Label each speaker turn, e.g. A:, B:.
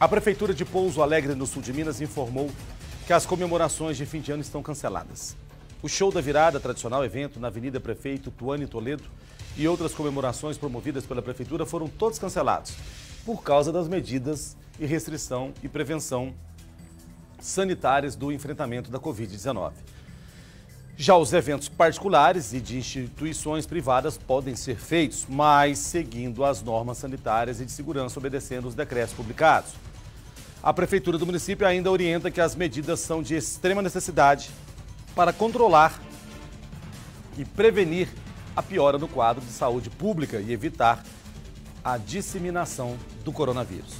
A: A Prefeitura de Pouso Alegre, no sul de Minas, informou que as comemorações de fim de ano estão canceladas. O show da virada, tradicional evento na Avenida Prefeito Tuane Toledo, e outras comemorações promovidas pela Prefeitura foram todos cancelados por causa das medidas e restrição e prevenção sanitárias do enfrentamento da Covid-19. Já os eventos particulares e de instituições privadas podem ser feitos, mas seguindo as normas sanitárias e de segurança, obedecendo os decretos publicados. A Prefeitura do município ainda orienta que as medidas são de extrema necessidade para controlar e prevenir a piora no quadro de saúde pública e evitar a disseminação do coronavírus.